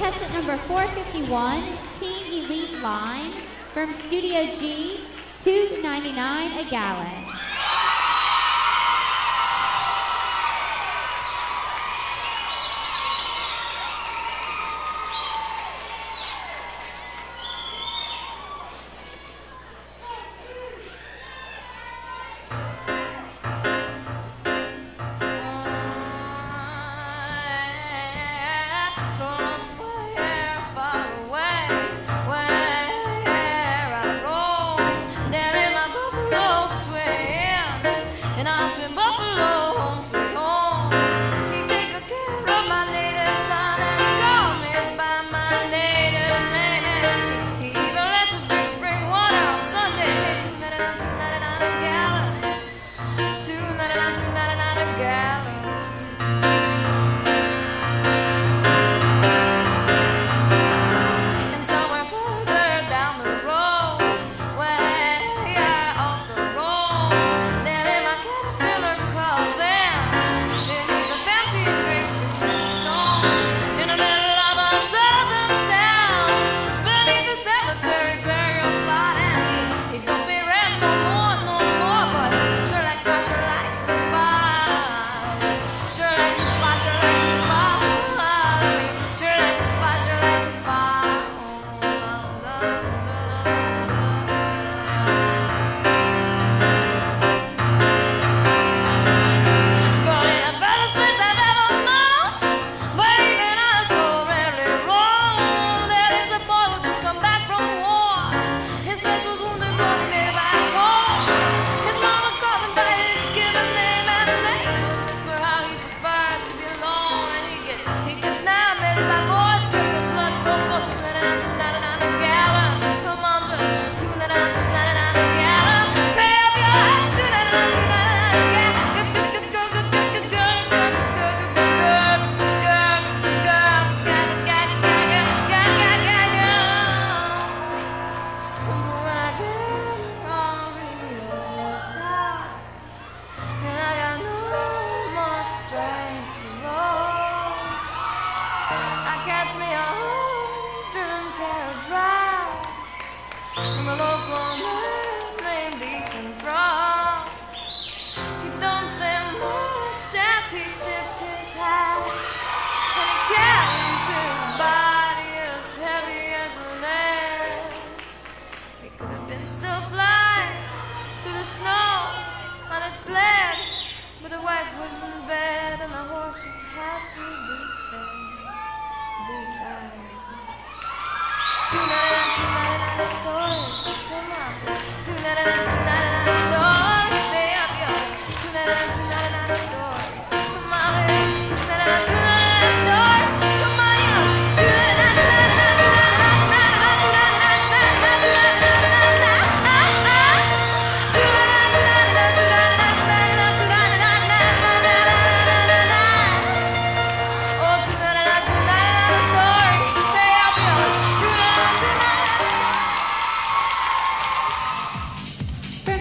contestant number 451, Team Elite Line, from Studio G, 299 a gallon. tonight, tonight, tonight, girl. catch me a hundred Carol Drive from a local man named Ethan Frog. He don't say much as he tips his hat, and he carries his body as heavy as a lead. He could have been still flying through the snow on a sled, but the wife was in bed. Thank you.